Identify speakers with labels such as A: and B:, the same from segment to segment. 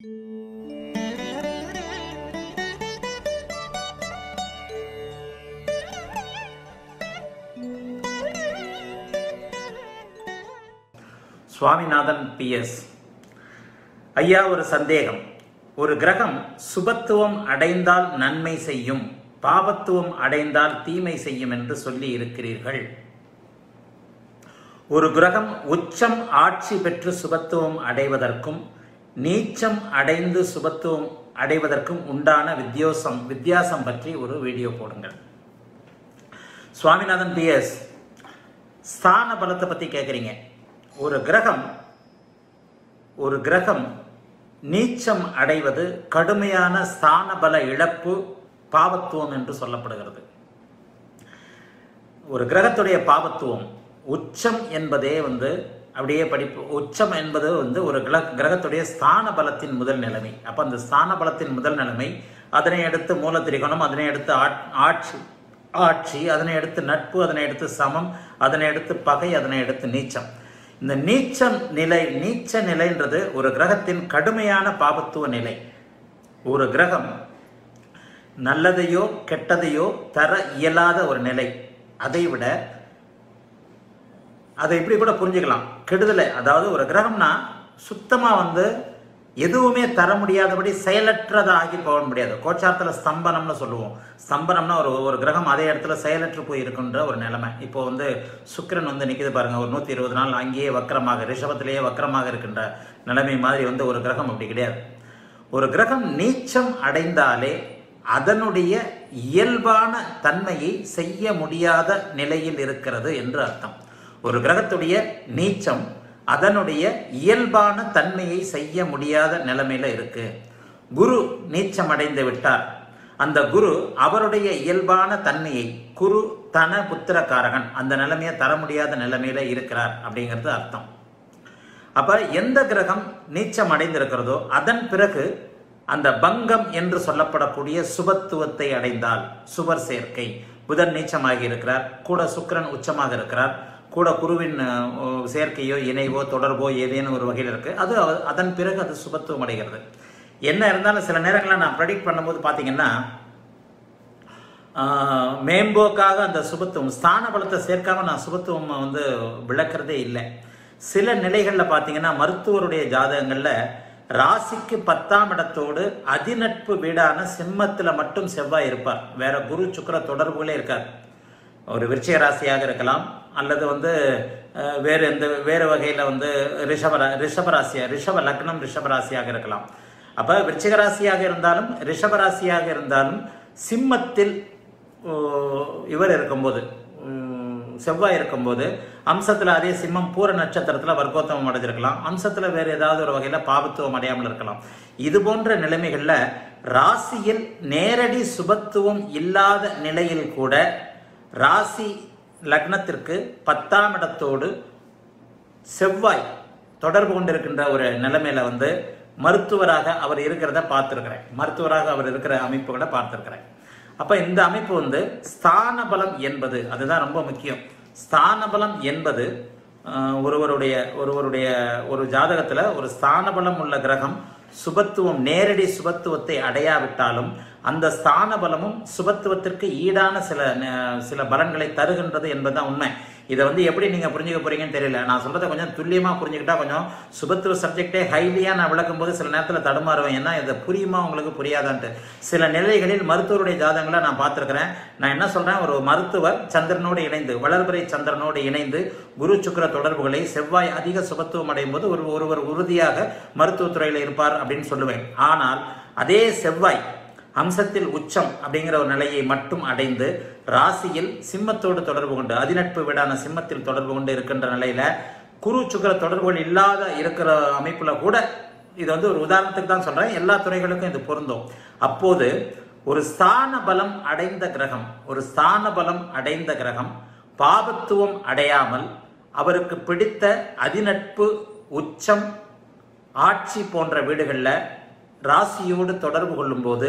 A: Swaminathan PS ஐயா ஒரு சந்தேகம். ஒரு கிரகம் சுபத்துவம் அடைந்தால் நன்மை செய்யும் பாபத்துவம் அடைந்தால் தீமை செய்யும் என்று சொல்லி இருக்கிறீர்கள். ஒரு கிரகம் உச்சம் ஆட்சி பெற்று சுபத்துவம் அடைவதற்கும் நீச்சம் அடைந்து சுபத்துவம் அடைவதற்கும் உண்டான வித்தியோசம் வித்தியாசம் பற்றி ஒரு வீடியோ போடுங்கள். சுவாமிநாதன் பிஎஸ் ஸ்தான பலத்தை பற்றி கேட்குறீங்க ஒரு கிரகம் ஒரு கிரகம் நீச்சம் அடைவது கடுமையான ஸ்தான பல இழப்பு பாவத்துவம் என்று சொல்லப்படுகிறது. ஒரு கிரகத்துடைய பாவத்துவம் உச்சம் என்பதே வந்து அப்படியே படிப்பு. உச்சம் என்பது வந்து ஒரு கிர கிரகத்துடைய ஸ்தான பலத்தின் முதல் நிலைமை. அப்போ அந்த ஸ்தான பலத்தின் முதல் நிலைமை அதனை அடுத்து மூல திரிகோணம் அதனை அடுத்து ஆட்சி ஆட்சி அதனை அடுத்து நட்பு அதனை அடுத்து சமம் அதனை அடுத்து பகை அதனை அடுத்து நீச்சம். இந்த நீச்சம் நிலை நீச்ச நிலைன்றது ஒரு கிரகத்தின் கடுமையான பாபத்துவ நிலை. ஒரு கிரகம் நல்லதையோ கெட்டதையோ தர இயலாத ஒரு நிலை. அதை விட அதை இப்படி கூட புரிஞ்சுக்கலாம். கெடுதலை. அதாவது ஒரு கிரகம்னா சுத்தமாக வந்து எதுவுமே தர முடியாதபடி செயலற்றதாகி போக முடியாது. கோச்சாரத்தில் ஸ்தம்பனம்னு சொல்லுவோம். ஸ்தம்பனம்னா ஒரு ஒரு கிரகம் அதே இடத்துல செயலற்று போய் இருக்குன்ற ஒரு நிலைமை. இப்போ வந்து சுக்கிரன் வந்து நிற்கிது பாருங்கள் ஒரு நூற்றி இருபது நாள் அங்கேயே வக்கரமாக ரிஷபத்திலேயே வக்கரமாக இருக்கின்ற நிலைமை மாதிரி வந்து ஒரு கிரகம் அப்படி கிடையாது. ஒரு கிரகம் நீச்சம் அடைந்தாலே அதனுடைய இயல்பான தன்மையை செய்ய முடியாத நிலையில் இருக்கிறது என்று அர்த்தம். ஒரு கிரகத்துடைய நீச்சம் அதனுடைய இயல்பான தன்மையை செய்ய முடியாத நிலைமையில இருக்கு. குரு நீச்சம் அடைந்து விட்டார். அந்த குரு அவருடைய இயல்பான தன்மையை குரு தன புத்திரக்காரகன் அந்த நிலைமையை தர முடியாத நிலைமையில இருக்கிறார் அப்படிங்கிறது அர்த்தம். அப்ப எந்த கிரகம் நீச்சம் அடைந்திருக்கிறதோ அதன் பிறகு அந்த பங்கம் என்று சொல்லப்படக்கூடிய சுபத்துவத்தை அடைந்தால் சுவர் சேர்க்கை. புதன் நீச்சமாகி இருக்கிறார். கூட சுக்கரன் உச்சமாக இருக்கிறார். கூட குருவின் சேர்க்கையோ இணைவோ தொடர்போ ஏதேனும் ஒரு வகையில் இருக்குது அது அதன் பிறகு அது சுபத்துவம் அடைகிறது என்ன இருந்தாலும் சில நேரங்களில் நான் ப்ரெடிக்ட் பண்ணும்போது பார்த்தீங்கன்னா மேம்போக்காக அந்த சுபத்துவம் ஸ்தான பலத்தை சேர்க்காம நான் சுபத்துவம் வந்து விளக்குறதே இல்லை. சில நிலைகளில் பார்த்தீங்கன்னா மருத்துவருடைய ஜாதகங்களில் ராசிக்கு பத்தாம் இடத்தோடு அதிநட்பு வீடான சிம்மத்தில் மட்டும் செவ்வாய் இருப்பார். வேற குரு சுக்கர தொடர்புகளே இருக்கார் ஒரு விருச்சிக ராசியாக இருக்கலாம் அல்லது வந்து வேறு எந்த வேறு வகையில் வந்து ரிஷப ரிஷபராசியாக ரிஷப லக்னம் ரிஷபராசியாக இருக்கலாம். அப்போ விருச்சிகராசியாக இருந்தாலும் ரிஷபராசியாக இருந்தாலும் சிம்மத்தில் இவர் இருக்கும்போது செவ்வாய் இருக்கும்போது அம்சத்தில் அதே சிம்மம் பூர நட்சத்திரத்தில் வர்க்கோத்தமம் அடைஞ்சிருக்கலாம். அம்சத்தில் வேறு ஏதாவது ஒரு வகையில் பாபத்துவம் அடையாமல் இருக்கலாம். இது போன்ற நிலைமைகளில் ராசியில் நேரடி சுபத்துவம் இல்லாத நிலையில் கூட ராசி லக்னத்திற்கு பத்தாம் இடத்தோடு செவ்வாய் தொடர்பு கொண்டிருக்கின்ற ஒரு நிலைமையில வந்து மருத்துவராக அவர் இருக்கிறத பார்த்துருக்கிறேன். மருத்துவராக அவர் இருக்கிற அமைப்புகளை பார்த்துருக்கிறேன். அப்போ இந்த அமைப்பு வந்து ஸ்தான பலம் என்பது அதுதான் ரொம்ப முக்கியம். ஸ்தான பலம் என்பது ஒருவருடைய ஒருவருடைய ஒரு ஜாதகத்தில் ஒரு ஸ்தான பலம் உள்ள கிரகம் சுபத்துவம் நேரடி சுபத்துவத்தை அடையாவிட்டாலும் அந்த ஸ்தான பலமும் சுபத்துவத்திற்கு ஈடான சில சில பலன்களை தருகின்றது என்பதுதான் உண்மை. இதை வந்து எப்படி நீங்கள் புரிஞ்சுக்க போறீங்கன்னு தெரியல. நான் சொல்றதை கொஞ்சம் துல்லியமாக புரிஞ்சுக்கிட்டா கொஞ்சம் சுபத்துவ சப்ஜெக்டே ஹைலியாக நான் விளக்கும் போது சில நேரத்தில் தடுமாறுவேன். ஏன்னா இதை புரியுமா உங்களுக்கு புரியாதான்ட்டு. சில நிலைகளில் மருத்துவருடைய ஜாதகங்களை நான் பார்த்துருக்கிறேன். நான் என்ன சொல்றேன்? ஒரு மருத்துவர் சந்திரனோடு இணைந்து வளர்பிறை சந்திரனோடு இணைந்து குரு சுக்கர தொடர்புகளை செவ்வாய் அதிக சுபத்துவம் அடையும் போது ஒரு ஒருவர் உறுதியாக மருத்துவத்துறையில் இருப்பார் அப்படின்னு சொல்லுவேன். ஆனால் அதே செவ்வாய் அம்சத்தில் உச்சம் அப்படிங்கிற ஒரு நிலையை மட்டும் அடைந்து ராசியில் சிம்மத்தோடு தொடர்பு கொண்டு அதிநட்பு வீடான சிம்மத்தில் தொடர்பு கொண்டு இருக்கின்ற நிலையில குரு சுக்கர தொடர்புகள் இல்லாத இருக்கிற அமைப்புல கூட இது வந்து ஒரு உதாரணத்துக்கு தான் சொல்றேன். எல்லா துறைகளுக்கும் இது பொருந்தும். அப்போது ஒரு ஸ்தான பலம் அடைந்த கிரகம் ஒரு ஸ்தான பலம் அடைந்த கிரகம் பாபத்துவம் அடையாமல் அவருக்கு பிடித்த அதிநட்பு உச்சம் ஆட்சி போன்ற வீடுகளில் ராசியோடு தொடர்பு கொள்ளும்போது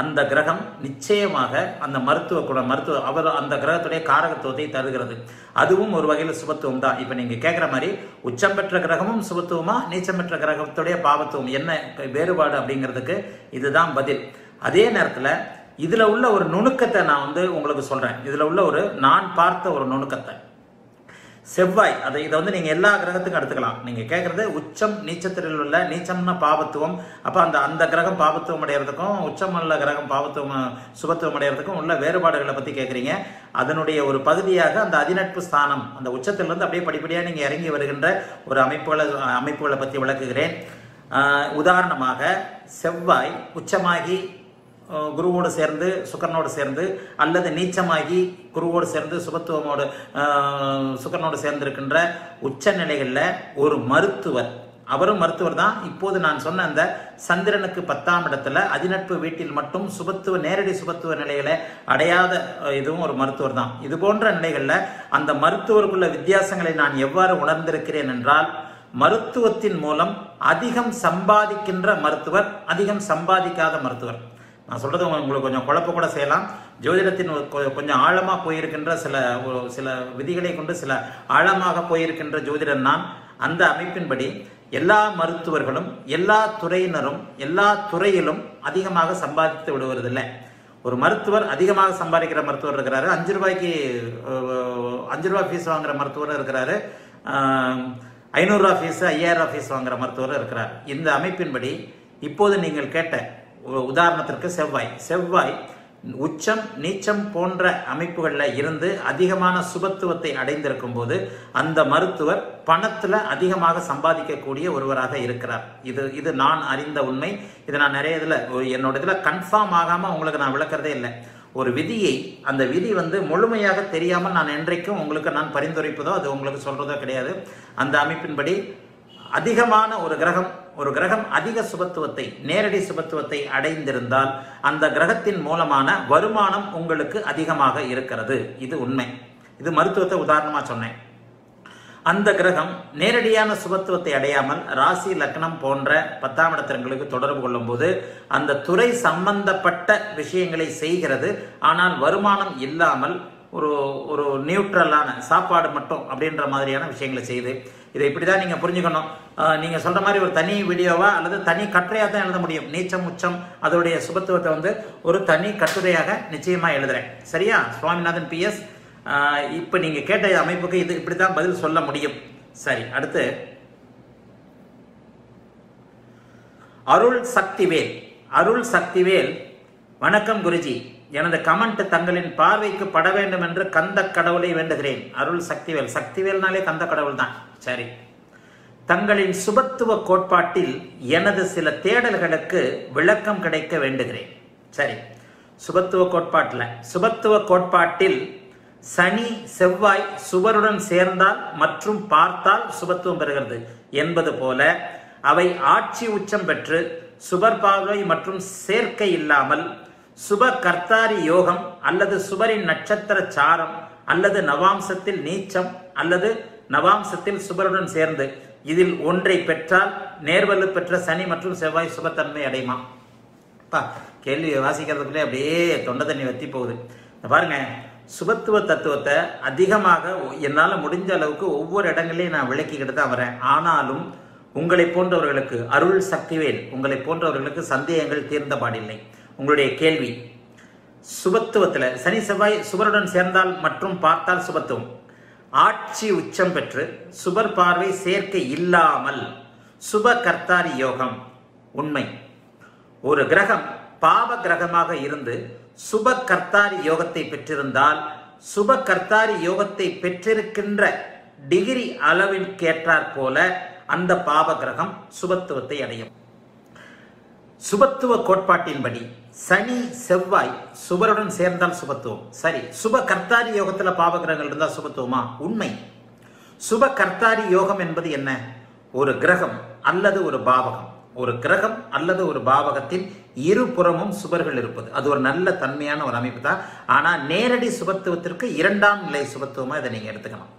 A: அந்த கிரகம் நிச்சயமாக அந்த மருத்துவ குணம் மருத்துவ அவர் அந்த கிரகத்துடைய காரகத்துவத்தை தருகிறது. அதுவும் ஒரு வகையில் சுபத்துவம் தான். இப்போ நீங்கள் கேட்குற மாதிரி உச்சம் பெற்ற கிரகமும் சுபத்துவமா நீச்சம் பெற்ற கிரகத்துடைய பாவத்துவம். என்ன வேறுபாடு அப்படிங்கிறதுக்கு இதுதான் பதில். அதே நேரத்தில் இதில் உள்ள ஒரு நுணுக்கத்தை நான் வந்து உங்களுக்கு சொல்கிறேன் இதில் உள்ள ஒரு நான் பார்த்த ஒரு நுணுக்கத்தை. செவ்வாய் அதை இதை வந்து நீங்கள் எல்லா கிரகத்துக்கும் எடுத்துக்கலாம். நீங்கள் கேட்குறது உச்சம் நீச்சத்தில் உள்ள நீச்சம்னா பாபத்துவம். அப்போ அந்த அந்த கிரகம் பாபத்துவம் அடைகிறதுக்கும் உச்சம் உள்ள கிரகம் பாபத்துவம் சுபத்துவம் அடைகிறதுக்கும் உள்ள வேறுபாடுகளை பற்றி கேட்குறீங்க அதனுடைய ஒரு பகுதியாக அந்த அதிநட்பு ஸ்தானம் அந்த உச்சத்திலிருந்து அப்படியே படிப்படியாக நீங்கள் இறங்கி வருகின்ற ஒரு அமைப்புகளை அமைப்புகளை பற்றி விளக்குகிறேன். உதாரணமாக செவ்வாய் உச்சமாகி குருவோடு சேர்ந்து சுக்கரனோடு சேர்ந்து அல்லது நீச்சமாகி குருவோடு சேர்ந்து சுபத்துவமோடு சுக்கரனோடு சேர்ந்திருக்கின்ற உச்ச நிலைகளில் ஒரு மருத்துவர். அவரும் மருத்துவர் தான். இப்போது நான் சொன்ன அந்த சந்திரனுக்கு பத்தாம் இடத்துல அதிநட்பு வீட்டில் மட்டும் சுபத்துவ நேரடி சுபத்துவ நிலைகளை அடையாத இதுவும் ஒரு மருத்துவர் தான். இது போன்ற நிலைகளில் அந்த மருத்துவருக்குள்ள வித்தியாசங்களை நான் எவ்வாறு உணர்ந்திருக்கிறேன் என்றால் மருத்துவத்தின் மூலம் அதிகம் சம்பாதிக்கின்ற மருத்துவர் அதிகம் சம்பாதிக்காத மருத்துவர். நான் சொல்றது உங்களுக்கு கொஞ்சம் குழப்ப கூட செய்யலாம். ஜோதிடத்தின் கொஞ்சம் ஆழமாக போயிருக்கின்ற சில சில விதிகளை கொண்டு சில ஆழமாக போயிருக்கின்ற ஜோதிடன் நான். அந்த அமைப்பின்படி எல்லா மருத்துவர்களும் எல்லா துறையினரும் எல்லா துறையிலும் அதிகமாக சம்பாதித்து விடுவதில்லை. ஒரு மருத்துவர் அதிகமாக சம்பாதிக்கிற மருத்துவர் இருக்கிறாரு. அஞ்சு ரூபாய்க்கு அஞ்சு ரூபாய் ஃபீஸ் வாங்குற மருத்துவர் இருக்கிறாரு. ஐநூறுரூவா ஃபீஸ் ஐயாயிரம் ஃபீஸ் வாங்குற மருத்துவர் இருக்கிறார். இந்த அமைப்பின்படி இப்போது நீங்கள் கேட்ட உதாரணத்திற்கு செவ்வாய். செவ்வாய் உச்சம் நீச்சம் போன்ற அமைப்புகளில் இருந்து அதிகமான சுபத்துவத்தை அடைந்திருக்கும் போது அந்த மருத்துவர் பணத்தில் அதிகமாக சம்பாதிக்கக்கூடிய ஒருவராக இருக்கிறார். இது இது நான் அறிந்த உண்மை. இதை நான் நிறைய இதில் என்னோட இதில் கன்ஃபார்ம் ஆகாமல் உங்களுக்கு நான் விளக்குறதே இல்லை. ஒரு விதியை அந்த விதி வந்து முழுமையாக தெரியாமல் நான் என்றைக்கும் உங்களுக்கு நான் பரிந்துரைப்பதோ அது உங்களுக்கு சொல்கிறதோ கிடையாது. அந்த அமைப்பின்படி அதிகமான ஒரு கிரகம் ஒரு கிரகம் அதிக சுபத்துவத்தை நேரடி சுபத்துவத்தை அடைந்திருந்தால் அந்த கிரகத்தின் மூலமான வருமானம் உங்களுக்கு அதிகமாக இருக்கிறது. இது உண்மை. இது மருத்துவத்தை உதாரணமாக சொன்னேன். அந்த கிரகம் நேரடியான சுபத்துவத்தை அடையாமல் ராசி லக்னம் போன்ற பத்தாம் இடத்திற்கு தொடர்பு கொள்ளும்போது அந்த துறை சம்பந்தப்பட்ட விஷயங்களை செய்கிறது. ஆனால் வருமானம் இல்லாமல் ஒரு ஒரு நியூட்ரலான சாப்பாடு மட்டும் அப்படின்ற மாதிரியான விஷயங்களை செய்து இதை இப்படி தான் நீங்கள் புரிஞ்சுக்கணும் நீங்கள் சொல்கிற மாதிரி ஒரு தனி வீடியோவா அல்லது தனி கட்டுரையாக தான் எழுத முடியும். நீச்சம் உச்சம் அதோடைய சுபத்துவத்தை வந்து ஒரு தனி கட்டுரையாக நிச்சயமாக எழுதுகிறேன் சரியா? சுவாமிநாதன் பிஎஸ் இப்போ நீங்கள் கேட்ட அமைப்புக்கு இது இப்படி தான் பதில் சொல்ல முடியும். சரி அடுத்து. அருள் சக்திவேல். அருள் சக்திவேல். வணக்கம் குருஜி. எனது கமெண்ட் தங்களின் பார்வைக்கு பட வேண்டும் என்று கந்த கடவுளை வேண்டுகிறேன். அருள் சக்திவேல். சக்திவேல்னாலே கந்த கடவுள் தான் சரி. தங்களின் சுபத்துவ கோட்பாட்டில் எனது சில தேடல்களுக்கு விளக்கம் கிடைக்க வேண்டுகிறேன். சரி. சுபத்துவ கோட்பாட்டில். சுபத்துவ கோட்பாட்டில் சனி செவ்வாய் சுவருடன் சேர்ந்தால் மற்றும் பார்த்தால் சுபத்துவம் பெறுகிறது என்பது போல அவை ஆட்சி உச்சம் பெற்று சுபர் பார்வை மற்றும் சேர்க்கை இல்லாமல் சுப கர்த்தாரி யோகம் அல்லது சுபரின் நட்சத்திர சாரம் அல்லது நவாம்சத்தில் நீச்சம் அல்லது நவாம்சத்தில் சுபருடன் சேர்ந்து இதில் ஒன்றை பெற்றால் நேர்வலு பெற்ற சனி மற்றும் செவ்வாய் சுபத்தன்மை அடையுமா? அப்பா கேள்வி வாசிக்கிறதுக்குள்ளே அப்படியே தொண்டை தண்ணி வத்தி போகுது. பாருங்க சுபத்துவ தத்துவத்தை அதிகமாக என்னால் முடிஞ்ச அளவுக்கு ஒவ்வொரு இடங்களையும் நான் விளக்கிக்கிட்டு தான் வரேன். ஆனாலும் உங்களை போன்றவர்களுக்கு அருள் சக்திவேல் உங்களை போன்றவர்களுக்கு சந்தேகங்கள் தீர்ந்த பாடில்லை. உங்களுடைய கேள்வி. சுபத்துவத்தில் சனி செவ்வாய் சுபருடன் சேர்ந்தால் மற்றும் பார்த்தால் சுபத்துவம். ஆட்சி உச்சம் பெற்று சுபர் பார்வை சேர்க்கை இல்லாமல் சுப கர்த்தாரி யோகம் உண்மை. ஒரு கிரகம் பாவ கிரகமாக இருந்து சுப கர்த்தாரி யோகத்தை பெற்றிருந்தால் சுப கர்த்தாரி யோகத்தை பெற்றிருக்கின்ற டிகிரி அளவில் போல அந்த பாவ கிரகம் சுபத்துவத்தை அடையும். சுபத்துவ கோட்பாட்டின்படி சனி செவ்வாய் சுபருடன் சேர்ந்தால் சுபத்துவம். சரி சுப கர்த்தாரி யோகத்தில் பாவகிரகங்கள் இருந்தால் சுபத்துவமா? உண்மை. சுப கர்த்தாரி யோகம் என்பது என்ன? ஒரு கிரகம் அல்லது ஒரு பாவகம். ஒரு கிரகம் அல்லது ஒரு பாவகத்தின் இருபுறமும் சுபர்கள் இருப்பது. அது ஒரு நல்ல தன்மையான ஒரு அமைப்பு தான். ஆனால் நேரடி சுபத்துவத்திற்கு இரண்டாம் நிலை சுபத்துவமாக இதை நீங்கள் எடுத்துக்கணும்.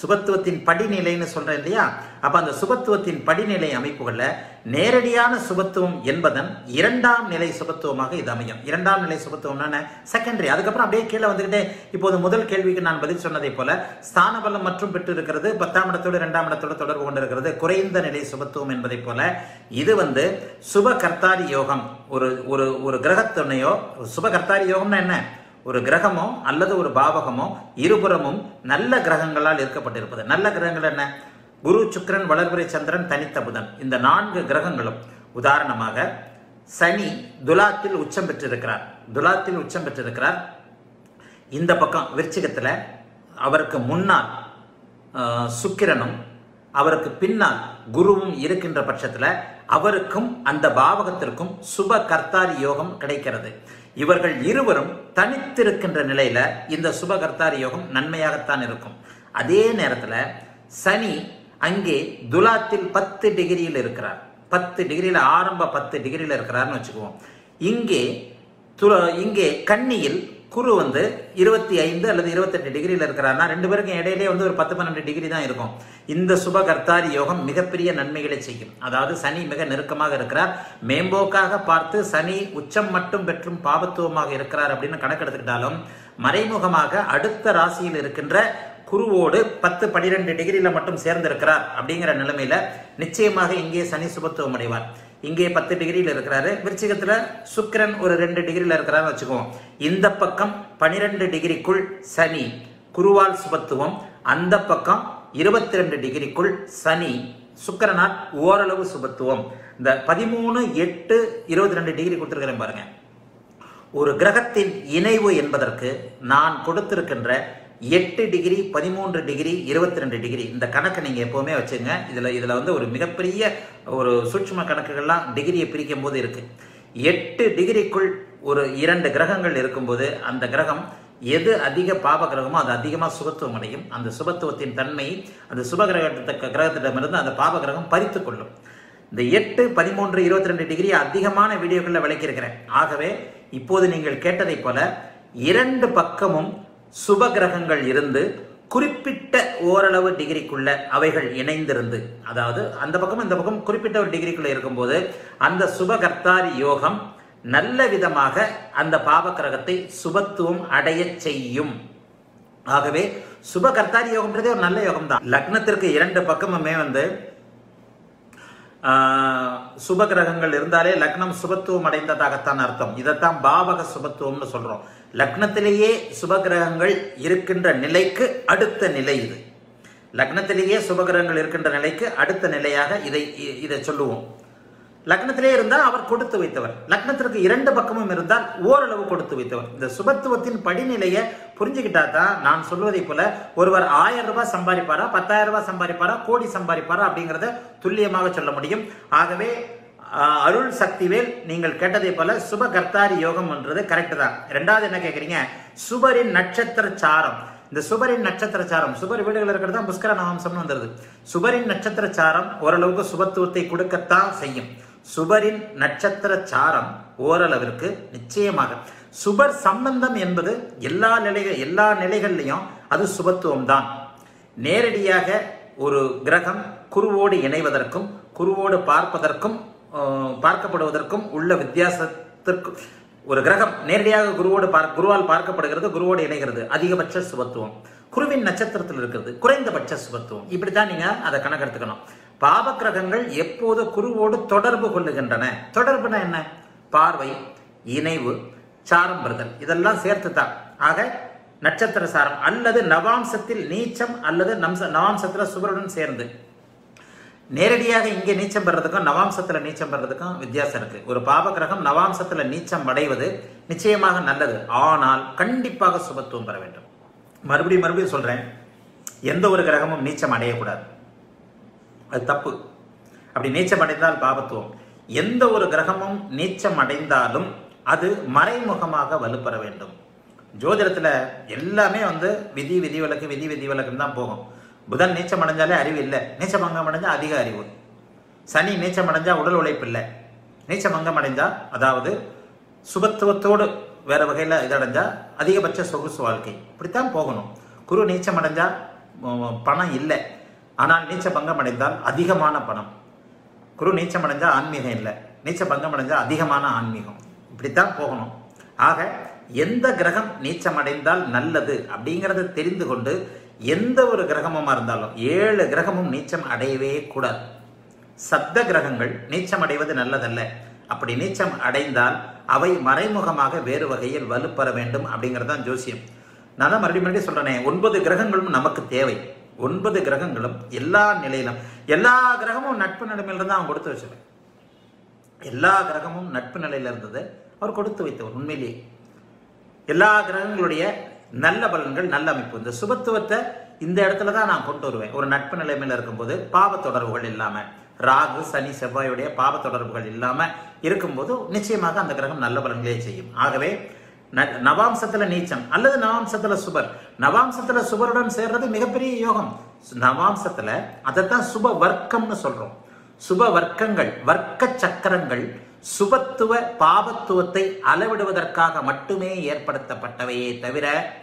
A: சுபத்துவத்தின் படிநிலைன்னு சொல்றேன் இல்லையா? அப்ப அந்த சுபத்துவத்தின் படிநிலை அமைப்புகள்ல நேரடியான சுபத்துவம் என்பதன் இரண்டாம் நிலை சுபத்துவமாக இது அமையும். இரண்டாம் நிலை சுபத்துவம்னா செகண்டரி அதுக்கப்புறம் அப்படியே கீழே வந்துகிட்டே இப்போது முதல் கேள்விக்கு நான் பதில் சொன்னதை போல ஸ்தான பலம் மற்றும் பெற்று இருக்கிறது பத்தாம் இடத்தோடு இரண்டாம் இடத்தோடு தொடர்பு கொண்டிருக்கிறது குறைந்த நிலை சுபத்துவம் என்பதை போல இது வந்து சுப கர்த்தாரி யோகம். ஒரு ஒரு ஒரு கிரகத்துணையோ சுப கர்த்தாரி யோகம்னா என்ன? ஒரு கிரகமோ அல்லது ஒரு பாவகமோ இருபுறமும் நல்ல கிரகங்களால் இருக்கப்பட்டிருப்பது நல்ல கிரகங்கள் என்ன? குரு சுக்கிரன் வளர்பிறை சந்திரன் தனித்த புதன். இந்த நான்கு கிரகங்களும் உதாரணமாக சனி துலாத்தில் உச்சம் பெற்றிருக்கிறார். துலாத்தில் உச்சம் பெற்றிருக்கிறார். இந்த பக்கம் விருச்சிகத்தில் அவருக்கு முன்னால் சுக்கிரனும் அவருக்கு பின்னால் குருவும் இருக்கின்ற பட்சத்தில் அவருக்கும் அந்த பாவகத்திற்கும் சுப கர்த்தாரி யோகம் கிடைக்கிறது. இவர்கள் இருவரும் தனித்திருக்கின்ற நிலையில இந்த சுபகர்த்தாரி யோகம் நன்மையாகத்தான் இருக்கும். அதே நேரத்தில் சனி அங்கே துலாத்தில் பத்து டிகிரியில் இருக்கிறார். பத்து டிகிரியில் ஆரம்ப பத்து டிகிரியில் இருக்கிறார்னு வச்சுக்குவோம். இங்கே துல இங்கே கன்னியில் குரு வந்து இருபத்தி ஐந்து அல்லது இருபத்தெட்டு டிகிரியில் இருக்கிறாருன்னா ரெண்டு பேருக்கும் இடையிலே வந்து ஒரு பத்து பன்னெண்டு டிகிரி தான் இருக்கும். இந்த சுப கர்த்தாரி யோகம் மிகப்பெரிய நன்மைகளை செய்யும். அதாவது சனி மிக நெருக்கமாக இருக்கிறார். மேம்போக்காக பார்த்து சனி உச்சம் மட்டும் பெற்றும் பாபத்துவமாக இருக்கிறார் அப்படின்னு கணக்கெடுத்துக்கிட்டாலும் மறைமுகமாக அடுத்த ராசியில் இருக்கின்ற குருவோடு பத்து பனிரெண்டு டிகிரியில் மட்டும் சேர்ந்திருக்கிறார் அப்படிங்கிற நிலைமையில நிச்சயமாக இங்கே சனி சுபத்துவம் அடைவார் இங்கே பத்து டிகிரியில் இருக்கிறாரு. விருச்சிகத்தில் சுக்கிரன் ஒரு ரெண்டு டிகிரியில் இருக்கிறாருன்னு வச்சுக்குவோம். இந்த பக்கம் பனிரெண்டு டிகிரிக்குள் சனி குருவால் சுபத்துவம். அந்த பக்கம் இருபத்தி ரெண்டு டிகிரிக்குள் சனி சுக்கரனால் ஓரளவு சுபத்துவம். இந்த பதிமூணு எட்டு இருபத்தி ரெண்டு டிகிரி கொடுத்துருக்கிறேன் பாருங்க. ஒரு கிரகத்தின் இணைவு என்பதற்கு நான் கொடுத்திருக்கின்ற எட்டு டிகிரி பதிமூன்று டிகிரி இருபத்தி ரெண்டு டிகிரி இந்த கணக்கை நீங்கள் எப்போவுமே வச்சுங்க. இதில் இதில் வந்து ஒரு மிகப்பெரிய ஒரு சூட்சும கணக்குகள்லாம் டிகிரியை பிரிக்கும் போது இருக்குது எட்டு டிகிரிக்குள் ஒரு இரண்டு கிரகங்கள் இருக்கும்போது அந்த கிரகம் எது அதிக பாப கிரகமோ அது அதிகமாக சுபத்துவம் அடையும். அந்த சுபத்துவத்தின் தன்மை அந்த சுப கிரகத்துக்கு கிரகத்திடமிருந்து அந்த பாப கிரகம் பறித்து கொள்ளும். இந்த எட்டு பதிமூன்று இருபத்தி ரெண்டு டிகிரி அதிகமான வீடியோக்களில் விளக்கியிருக்கிறேன். ஆகவே இப்போது நீங்கள் கேட்டதைப் போல இரண்டு பக்கமும் சுப கிரகங்கள் இருந்து குறிப்பிட்ட ஓரளவு டிகிரிக்குள்ள அவைகள் இணைந்திருந்து அதாவது அந்த பக்கம் இந்த பக்கம் குறிப்பிட்ட ஒரு டிகிரிக்குள்ள இருக்கும்போது அந்த சுபகர்த்தாரி யோகம் நல்ல விதமாக அந்த பாவ கிரகத்தை சுபத்துவம் அடைய செய்யும். ஆகவே சுபகர்த்தாரி யோகம்ன்றதே ஒரு நல்ல யோகம் தான் லக்னத்திற்கு இரண்டு பக்கமுமே வந்து சுப கிரகங்கள் இருந்தாலே லக்னம் சுபத்துவம் அடைந்ததாகத்தான் அர்த்தம். இதைத்தான் பாவக சுபத்துவம்னு சொல்றோம். லக்னத்திலேயே சுப கிரகங்கள் இருக்கின்ற நிலைக்கு அடுத்த நிலை இது. லக்னத்திலேயே சுபகிரகங்கள் இருக்கின்ற நிலைக்கு அடுத்த நிலையாக இதை இ- இதை சொல்லுவோம். லக்னத்திலே இருந்தால் அவர் கொடுத்து வைத்தவர். லக்னத்திற்கு இரண்டு பக்கமும் இருந்தால் ஓரளவு கொடுத்து வைத்தவர். இந்த சுபத்துவத்தின் படிநிலையை புரிஞ்சுக்கிட்டா தான் நான் சொல்வதைப் போல ஒருவர் ஆயிரம் ரூபாய் சம்பாதிப்பாரா பத்தாயிரம் ரூபாய் சம்பாதிப்பாரா கோடி சம்பாதிப்பாரா அப்படிங்கிறத துல்லியமாக சொல்ல முடியும். ஆகவே அருள் சக்திவேல் நீங்கள் கேட்டதை போல சுப கர்த்தாரி யோகம்ன்றது கரெக்டு தான். ரெண்டாவது என்ன கேட்குறீங்க சுபரின் நட்சத்திர சாரம். இந்த சுபரின் நட்சத்திர சாரம் சுபர் வீடுகள் இருக்கிறது தான் புஷ்கர நவாம்சம்னு வந்துருது சுபரின் நட்சத்திர சாரம் ஓரளவுக்கு சுபத்துவத்தை கொடுக்கத்தான் செய்யும். சுபரின் நட்சத்திர சாரம் ஓரளவிற்கு நிச்சயமாக. சுபர் சம்பந்தம் என்பது எல்லா நிலைகள் எல்லா நிலைகள்லையும் அது சுபத்துவம் தான். நேரடியாக ஒரு கிரகம் குருவோடு இணைவதற்கும் குருவோடு பார்ப்பதற்கும் பார்க்கப்படுவதற்கும் உள்ள வித்தியாசத்திற்கும் ஒரு கிரகம் நேரடியாக குருவோடு பார்க்க குருவால் பார்க்கப்படுகிறது குருவோடு இணைகிறது. அதிகபட்ச சுபத்துவம். குருவின் நட்சத்திரத்தில் இருக்கிறது குறைந்தபட்ச சுபத்துவம். இப்படித்தான் நீங்கள் அதை கணக்கெடுத்துக்கணும். பாப கிரகங்கள் எப்போது குருவோடு தொடர்பு கொள்ளுகின்றன? தொடர்புனா என்ன? பார்வை இணைவு சாரம் பெறுதல். இதெல்லாம் சேர்த்து தான் ஆக நட்சத்திர சாரம் அல்லது நவாம்சத்தில் நீச்சம் அல்லது நம்ச நவாம்சத்தில் சுவருடன் சேர்ந்து. நேரடியாக இங்கே நீச்சம் பெறதுக்கும் நவாம்சத்தில் நீச்சம் பெறதுக்கும் வித்தியாசம் இருக்கு. ஒரு பாப கிரகம் நீச்சம் அடைவது நிச்சயமாக நல்லது. ஆனால் கண்டிப்பாக சுபத்துவம் பெற வேண்டும். மறுபடியும் மறுபடியும் சொல்றேன். எந்த ஒரு கிரகமும் நீச்சம் அடையக்கூடாது. அது தப்பு. அப்படி நீச்சம் அடைந்தால் பாபத்துவம். எந்த ஒரு கிரகமும் நீச்சம் அடைந்தாலும் அது மறைமுகமாக வலுப்பெற வேண்டும். ஜோதிடத்தில் எல்லாமே வந்து விதி விதி விலக்கு விதி விதி விலக்குன்னு தான் போகும். புதன் நீச்சம் அடைஞ்சாலே அறிவு இல்லை. நீச்சமங்கம் அடைஞ்சால் அதிக அறிவு. சனி நீச்சம் அடைஞ்சால் உடல் உழைப்பு இல்லை. நீச்சமங்கம் அடைஞ்சால் அதாவது சுபத்துவத்தோடு வேறு வகையில் இதடைஞ்சால் அதிகபட்ச சொகுசு வாழ்க்கை. இப்படித்தான் போகணும். குரு நீச்சம் அடைஞ்சால் பணம் இல்லை. ஆனால் நீச்ச பங்கம் அடைந்தால் அதிகமான பணம். குரு நீச்சம் அடைஞ்சால் ஆன்மீகம் இல்லை. நீச்ச பங்கம் அடைஞ்சால் அதிகமான ஆன்மீகம். இப்படித்தான் போகணும். ஆக எந்த கிரகம் நீச்சம் அடைந்தால் நல்லது அப்படிங்கிறத தெரிந்து கொண்டு எந்த ஒரு கிரகமுமா இருந்தாலும் ஏழு கிரகமும் நீச்சம் அடையவே கூடாது. சப்த கிரகங்கள் நீச்சம் அடைவது நல்லதல்ல. அப்படி நீச்சம் அடைந்தால் அவை மறைமுகமாக வேறு வகையில் வலுப்பெற வேண்டும் அப்படிங்கிறதான் ஜோசியம். நான் தான் மறுபடியும் மறுபடியும் சொல்கிறேனே ஒன்பது கிரகங்களும் நமக்கு தேவை. ஒன்பது கிரகங்களும் எல்லா நிலையிலும் எல்லா கிரகமும் நட்பு நிலைமையில தான் அவன் கொடுத்து வச்சிருக்கேன் எல்லா கிரகமும் நட்பு நிலையில இருந்தது அவர் கொடுத்து வைத்தவர் உண்மையிலேயே. எல்லா கிரகங்களுடைய நல்ல பலன்கள் நல்ல அமைப்பு. இந்த சுபத்துவத்தை இந்த இடத்துல தான் நான் கொண்டு வருவேன். ஒரு நட்பு நிலைமையில இருக்கும்போது பாவ தொடர்புகள் இல்லாமல் ராகு சனி செவ்வாயுடைய பாவ தொடர்புகள் இல்லாமல் இருக்கும்போது நிச்சயமாக அந்த கிரகம் நல்ல பலன்களே செய்யும். ஆகவே ந- நவாம்சத்துல நீச்சம் அல்லது நவாம்சத்துல சுபர். நவாம்சத்துல சுபருடன் சேர்றது மிகப்பெரிய யோகம். நவாம்சத்துல அதைத்தான் சுப வர்க்கம்னு சொல்றோம். சுப வர்க்கங்கள் வர்க்க சக்கரங்கள் சுபத்துவ பாபத்துவத்தை அளவிடுவதற்காக மட்டுமே ஏற்படுத்தப்பட்டவையே தவிர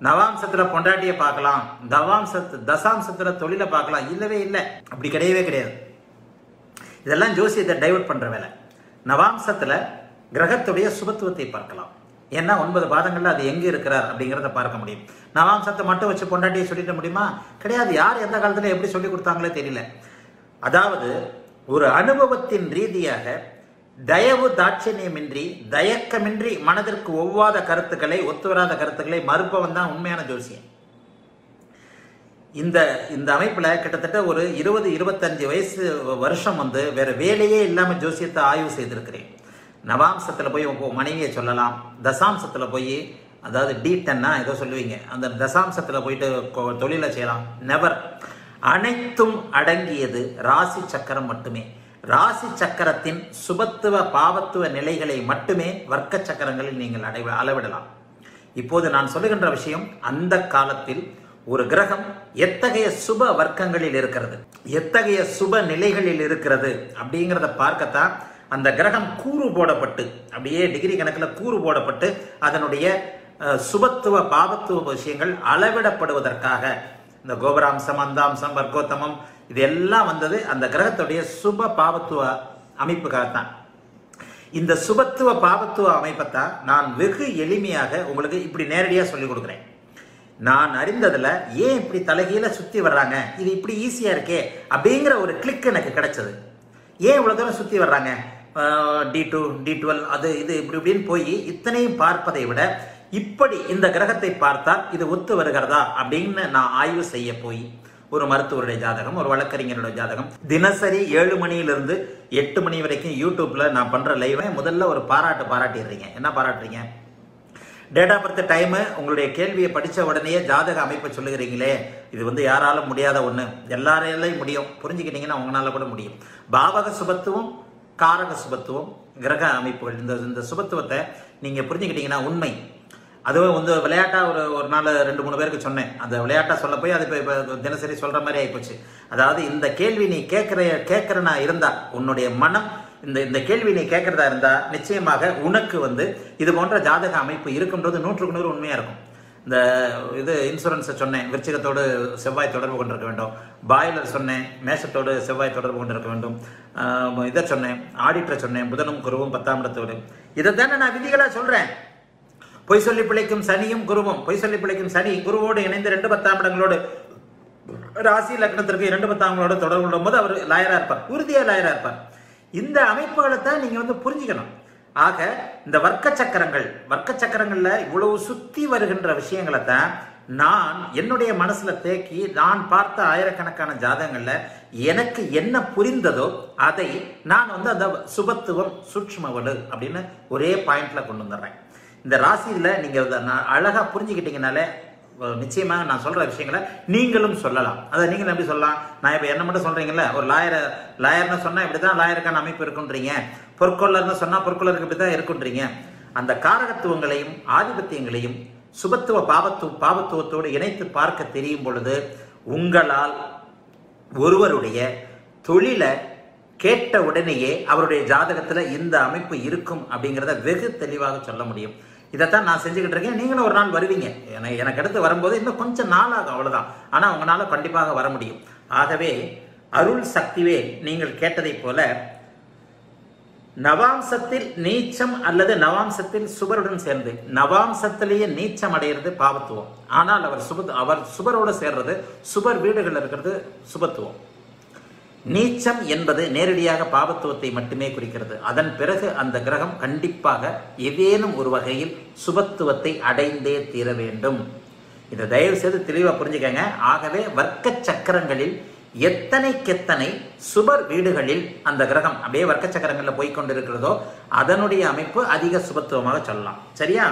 A: நவாம்சத்துல பொண்டாட்டியை பார்க்கலாம் தவாம்சத்து தசாம்சத்துல தொழிலை பார்க்கலாம். இல்லவே இல்லை. அப்படி கிடையவே கிடையாது. இதெல்லாம் ஜோசியத்தை டைவர்ட் பண்ற வேலை. நவாம்சத்துல கிரகத்துடைய சுபத்துவத்தை பார்க்கலாம். ஏன்னா ஒன்பது பாதங்கள்ல அது எங்க இருக்கிறார் அப்படிங்கிறத பார்க்க முடியும். நவாம்சத்தை மட்டும் வச்சு பொண்டாட்டியை சொல்லிட முடியுமா? கிடையாது. யார் எந்த காலத்துல எப்படி சொல்லி கொடுத்தாங்களே தெரியல. அதாவது ஒரு அனுபவத்தின் ரீதியாக தயவு தாட்சணியமின்றி தயக்கமின்றி மனதிற்கு ஒவ்வாத கருத்துக்களை ஒத்துவராத கருத்துக்களை மறுப்பவன் தான் உண்மையான ஜோசியம் இந்த இந்த அமைப்பில் கிட்டத்தட்ட ஒரு இருபது இருபத்தஞ்சு வயசு வருஷம் வந்து வேற வேலையே இல்லாமல் ஜோசியத்தை ஆய்வு செய்திருக்கிறேன். நவாம்சத்தில் போய் உங்கள் மனைவியை சொல்லலாம். தசாம்சத்தில் போய் அதாவது டி டென்னா ஏதோ சொல்லுவீங்க. அந்த தசாம்சத்தில் போயிட்டு தொழிலை செய்யலாம். நெவர் அனைத்தும் அடங்கியது ராசி சக்கரம் மட்டுமே. ராசி சக்கரத்தின் சுபத்துவ பாவத்துவ நிலைகளை மட்டுமே வர்க்க சக்கரங்களில் நீங்கள் அடை அளவிடலாம். இப்போது நான் சொல்லுகின்ற விஷயம் அந்த காலத்தில் ஒரு கிரகம் எத்தகைய சுப வர்க்கங்களில் இருக்கிறது? எத்தகைய சுப நிலைகளில் இருக்கிறது? அப்படிங்கிறத பார்க்கத்தான் அந்த கிரகம் கூறு போடப்பட்டு அப்படியே டிகிரி கணக்கில் கூறு போடப்பட்டு அதனுடைய சுபத்துவ பாவத்துவ விஷயங்கள் அளவிடப்படுவதற்காக இந்த கோபராம்சம் அந்தாம்சம் வர்க்கோத்தமம் இது எல்லாம் வந்தது அந்த கிரகத்துடைய சுப பாவத்துவ அமைப்புக்காகத்தான். இந்த சுபத்துவ பாவத்துவ அமைப்பைத்தான் நான் வெகு எளிமையாக உங்களுக்கு இப்படி நேரடியாக சொல்லிக் கொடுக்குறேன். நான் அறிந்ததில் ஏன் இப்படி தலைகீழ சுற்றி வர்றாங்க? இது இப்படி ஈஸியாக இருக்கே அப்படிங்கிற ஒரு கிளிக் எனக்கு கிடைச்சது. ஏன் இவ்வளோ தூரம் சுற்றி வர்றாங்க? டி டூ டி டுவெல் அது இது இப்படி இப்படின்னு போய் இத்தனையும் பார்ப்பதை விட இப்படி இந்த கிரகத்தை பார்த்தால் இது ஒத்து வருகிறதா அப்படின்னு நான் ஆய்வு செய்ய போய் ஒரு மருத்துவருடைய ஜாதகம் ஒரு வழக்கறிஞருடைய ஜாதகம். தினசரி ஏழு மணியிலிருந்து எட்டு மணி வரைக்கும் யூடியூப்ல நான் பண்ற லைவை முதல்ல ஒரு பாராட்டு பாராட்டிடுறீங்க. என்ன பாராட்டுறீங்க? டேட் ஆஃப் பர்த் டைமு உங்களுடைய கேள்வியை படித்த உடனேயே ஜாதக அமைப்பை சொல்லுகிறீங்களே. இது வந்து யாராலும் முடியாத ஒன்று எல்லாராலையும் முடியும். புரிஞ்சுக்கிட்டீங்கன்னா உங்களால் கூட முடியும். பாவக சுபத்துவம் காரக சுபத்துவம் கிரக அமைப்புகள். இந்த இந்த சுபத்துவத்தை நீங்கள் புரிஞ்சுக்கிட்டீங்கன்னா உண்மை. அதுவும் வந்து விளையாட்டாக ஒரு ஒரு நாள் ரெண்டு மூணு பேருக்கு சொன்னேன். அந்த விளையாட்டாக சொல்ல போய் அது இப்போ இப்போ தினசரி சொல்கிற மாதிரி ஆகிப்போச்சு அதாவது இந்த கேள்வி நீ கேட்குற கேட்குறனா இருந்தால் உன்னுடைய மனம் இந்த இந்த கேள்வி நீ கேட்குறதா இருந்தால் நிச்சயமாக உனக்கு வந்து இது போன்ற ஜாதக அமைப்பு இருக்குன்றது நூற்றுக்கு நூறு உண்மையாக இருக்கும். இந்த இது இன்சூரன்ஸை சொன்னேன். விருச்சிகத்தோடு செவ்வாய் தொடர்பு கொண்டிருக்க வேண்டும். பாய்லர் சொன்னேன். மேஷத்தோடு செவ்வாய் தொடர்பு கொண்டிருக்க வேண்டும். இதை சொன்னேன். ஆடிட்டரை சொன்னேன். புதனும் குருவும் பத்தாம் இடத்தோடு. இதை தானே நான் விதிகளாக சொல்கிறேன் பொய் சொல்லி பிழைக்கும் சனியும் குருவும். பொய் சொல்லி பிழைக்கும் சனி குருவோடு இணைந்து ரெண்டு பத்தாம் இடங்களோடு ராசி லக்னத்திற்கு இரண்டு பத்தாங்களோட தொடர்பு கொள்ளும் போது அவர் லாயரா இருப்பார். உறுதியா லாயரா இருப்பார். இந்த அமைப்புகளை தான் நீங்க வந்து புரிஞ்சுக்கணும். ஆக இந்த வர்க்க சக்கரங்கள் வர்க்க சக்கரங்கள்ல இவ்வளவு சுத்தி வருகின்ற விஷயங்களை தான் நான் என்னுடைய மனசுல தேக்கி நான் பார்த்த ஆயிரக்கணக்கான ஜாதகங்கள்ல எனக்கு என்ன புரிந்ததோ அதை நான் வந்து அந்த சுபத்துவம் சூட்சுமவடு அப்படின்னு ஒரே பாயிண்ட்ல கொண்டு வந்துடுறேன். இந்த ராசியில் நீங்கள் அழகாக நான் புரிஞ்சுக்கிட்டீங்கனாலே நிச்சயமாக நான் சொல்கிற விஷயங்களை நீங்களும் சொல்லலாம். அதை நீங்களும் எப்படி சொல்லலாம்? நான் இப்போ என்ன மட்டும் சொல்கிறீங்களே ஒரு லாயர் லாயர்னு சொன்னால் இப்படி தான் லாயருக்கான அமைப்பு இருக்குன்றீங்க. பொற்கொள்ளர்னு சொன்னால் பொற்கொள்ளருக்கு இப்படிதான் இருக்குன்றீங்க. அந்த காரகத்துவங்களையும் ஆதிபத்தியங்களையும் சுபத்துவ பாபத்து பாபத்துவத்தோடு இணைத்து பார்க்க தெரியும் பொழுது உங்களால் ஒருவருடைய தொழிலை கேட்ட உடனேயே அவருடைய ஜாதகத்தில் இந்த அமைப்பு இருக்கும் அப்படிங்கிறத வெகு தெளிவாக சொல்ல முடியும். இதைத்தான் நான் செஞ்சுக்கிட்டு இருக்கேன். நீங்களும் ஒரு நாள் வருவீங்க. எனக்கு எனக்கு அடுத்து வரும்போது இன்னும் கொஞ்சம் நாள் ஆகும் ஆனால் உங்களால் கண்டிப்பாக வர முடியும். ஆகவே அருள் சக்திவே நீங்கள் கேட்டதைப் போல நவாம்சத்தில் நீச்சம் அல்லது நவாம்சத்தில் சுபருடன் சேர்ந்து நவாம்சத்திலேயே நீச்சம் அடைகிறது பாவத்துவம் ஆனால் அவர் சுப அவர் சுபரோடு சேர்றது சுபர் வீடுகள் இருக்கிறது சுபத்துவம். நீச்சம் என்பது நேரடியாக பாவத்துவத்தை மட்டுமே குறிக்கிறது. அதன் பிறகு அந்த கிரகம் கண்டிப்பாக ஏதேனும் ஒரு வகையில் சுபத்துவத்தை அடைந்தே தீர வேண்டும். இதை தயவு செய்து தெளிவாக புரிஞ்சுக்கங்க. ஆகவே வர்க்க சக்கரங்களில் எத்தனைக்கெத்தனை சுபர் வீடுகளில் அந்த கிரகம் அப்படியே வர்க்க சக்கரங்களில் போய்கொண்டிருக்கிறதோ அதனுடைய அமைப்பு அதிக சுபத்துவமாக சொல்லலாம். சரியா?